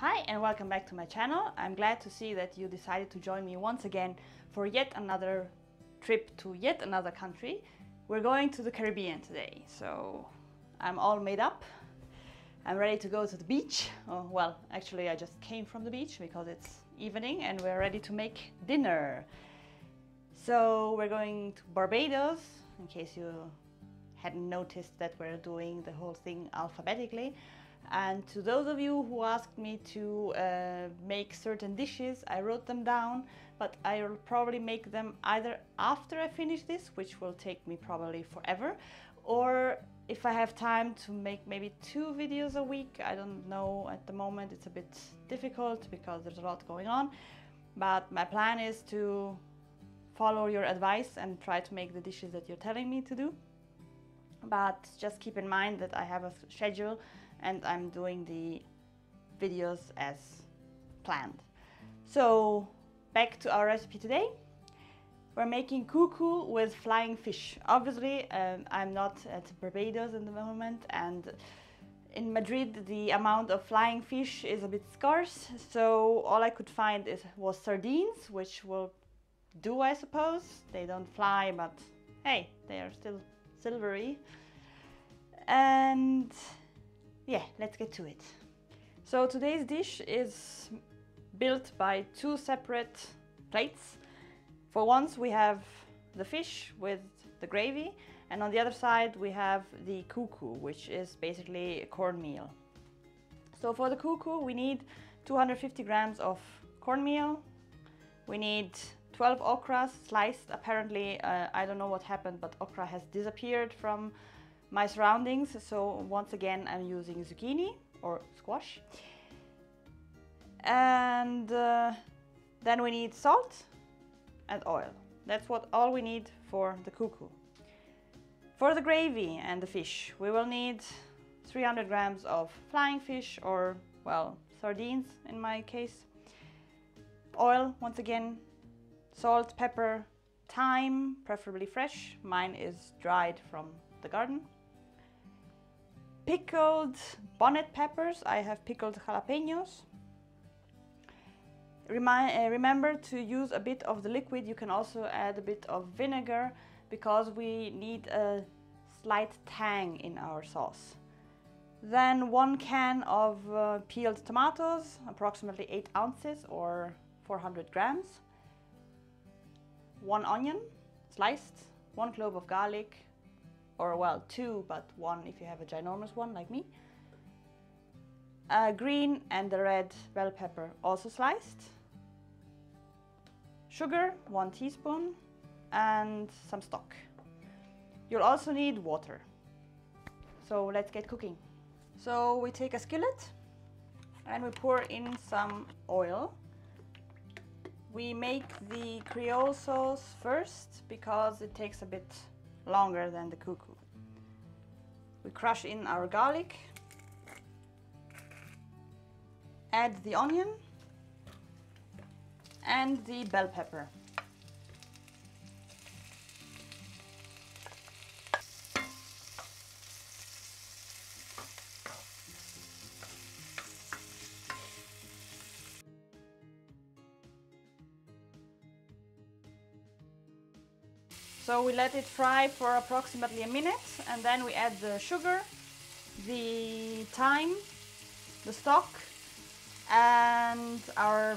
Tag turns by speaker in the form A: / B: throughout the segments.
A: Hi and welcome back to my channel. I'm glad to see that you decided to join me once again for yet another trip to yet another country. We're going to the Caribbean today, so I'm all made up. I'm ready to go to the beach. Oh, well, actually I just came from the beach because it's evening and we're ready to make dinner. So we're going to Barbados, in case you hadn't noticed that we're doing the whole thing alphabetically. And to those of you who asked me to uh, make certain dishes, I wrote them down, but I'll probably make them either after I finish this, which will take me probably forever, or if I have time to make maybe two videos a week. I don't know at the moment, it's a bit difficult because there's a lot going on, but my plan is to follow your advice and try to make the dishes that you're telling me to do. But just keep in mind that I have a schedule and I'm doing the videos as planned. So back to our recipe today. We're making cou cou with flying fish. Obviously, um, I'm not at Barbados in the moment and in Madrid the amount of flying fish is a bit scarce, so all I could find is, was sardines, which will do I suppose. They don't fly, but hey, they are still silvery. And yeah, let's get to it. So today's dish is built by two separate plates. For once we have the fish with the gravy and on the other side we have the cou cou, which is basically cornmeal. So for the cou cou we need 250 grams of cornmeal, we need 12 okras sliced. Apparently, uh, I don't know what happened, but okra has disappeared from my surroundings. So once again, I'm using zucchini or squash. And uh, then we need salt and oil. That's what all we need for the cou cou. For the gravy and the fish, we will need 300 grams of flying fish or, well, sardines in my case. Oil, once again, salt, pepper, thyme, preferably fresh. Mine is dried from the garden pickled bonnet peppers. I have pickled jalapenos. Uh, remember to use a bit of the liquid. You can also add a bit of vinegar because we need a slight tang in our sauce. Then one can of uh, peeled tomatoes, approximately 8 ounces or 400 grams. One onion, sliced. One clove of garlic, or well, two, but one if you have a ginormous one like me. Uh, green and the red bell pepper also sliced. Sugar, one teaspoon, and some stock. You'll also need water. So let's get cooking. So we take a skillet and we pour in some oil. We make the Creole sauce first because it takes a bit longer than the cou cou. We crush in our garlic, add the onion and the bell pepper. So we let it fry for approximately a minute and then we add the sugar, the thyme, the stock and our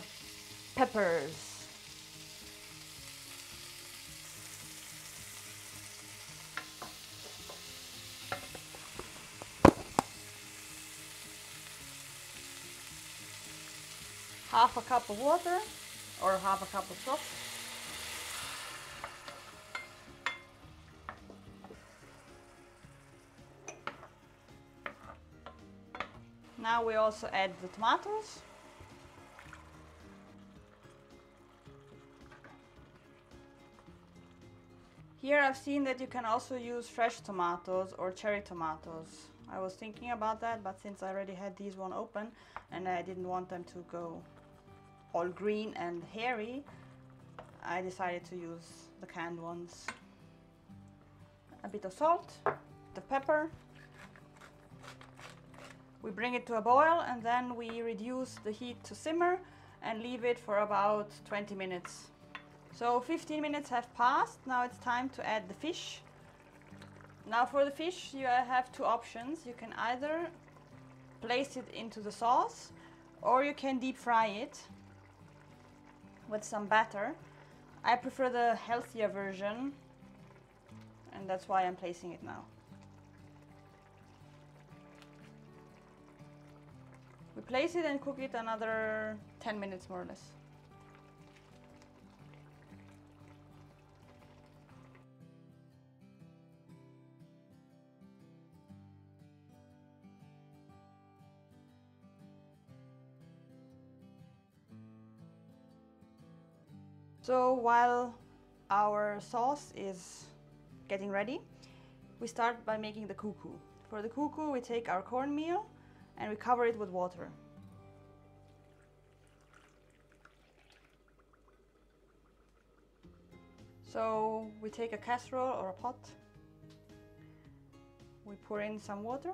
A: peppers. Half a cup of water or half a cup of stock. Now we also add the tomatoes. Here I've seen that you can also use fresh tomatoes or cherry tomatoes. I was thinking about that, but since I already had these one open and I didn't want them to go all green and hairy, I decided to use the canned ones. A bit of salt, the pepper, We bring it to a boil and then we reduce the heat to simmer and leave it for about 20 minutes. So 15 minutes have passed, now it's time to add the fish. Now for the fish you have two options. You can either place it into the sauce or you can deep fry it with some batter. I prefer the healthier version and that's why I'm placing it now. We place it and cook it another 10 minutes more or less. So while our sauce is getting ready, we start by making the cou cou. For the cou cou, we take our cornmeal and we cover it with water. So we take a casserole or a pot, we pour in some water,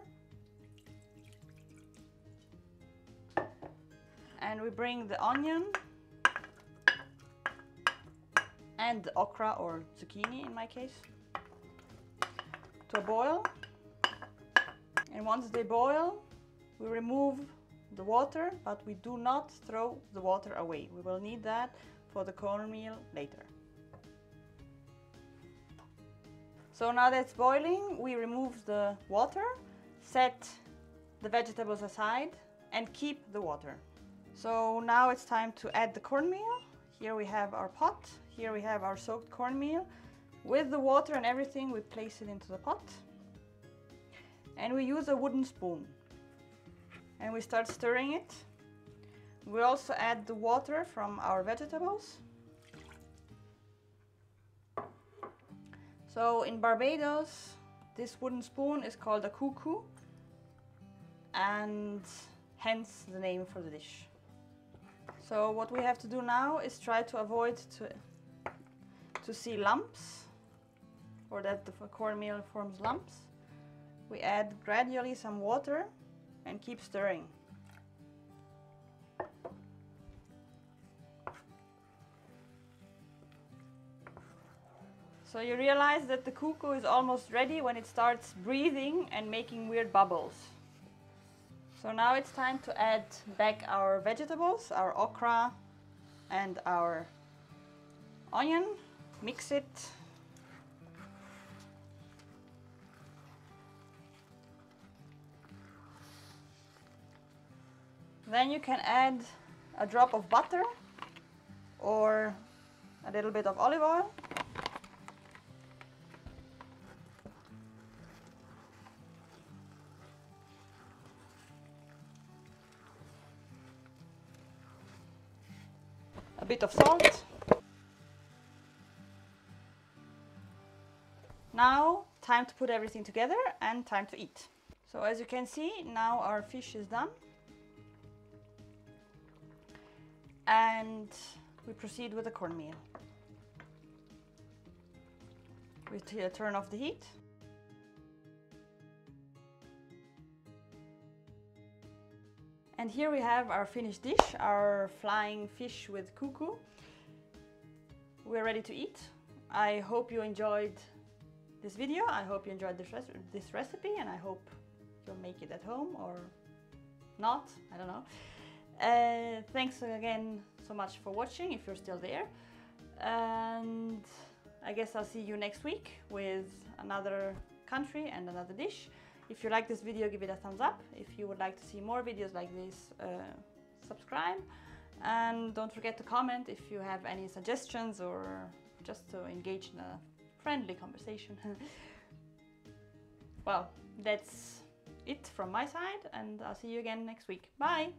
A: and we bring the onion and the okra or zucchini in my case to a boil. And once they boil, we remove the water, but we do not throw the water away. We will need that for the cornmeal later. So now that it's boiling, we remove the water, set the vegetables aside and keep the water. So now it's time to add the cornmeal. Here we have our pot here we have our soaked cornmeal. With the water and everything, we place it into the pot. And we use a wooden spoon. And we start stirring it. We also add the water from our vegetables. So in Barbados, this wooden spoon is called a cou cou and hence the name for the dish. So what we have to do now is try to avoid to to see lumps or that the cornmeal forms lumps, we add gradually some water and keep stirring. So you realize that the cou cou is almost ready when it starts breathing and making weird bubbles. So now it's time to add back our vegetables, our okra and our onion mix it then you can add a drop of butter or a little bit of olive oil a bit of salt Now, time to put everything together and time to eat. So as you can see, now our fish is done. And we proceed with the cornmeal. We uh, turn off the heat. And here we have our finished dish, our flying fish with cou cou. We're ready to eat. I hope you enjoyed this video. I hope you enjoyed this, this recipe and I hope you'll make it at home or not, I don't know. Uh, thanks again so much for watching if you're still there. And I guess I'll see you next week with another country and another dish. If you like this video, give it a thumbs up. If you would like to see more videos like this, uh, subscribe. And don't forget to comment if you have any suggestions or just to engage in a friendly conversation. well, that's it from my side and I'll see you again next week. Bye!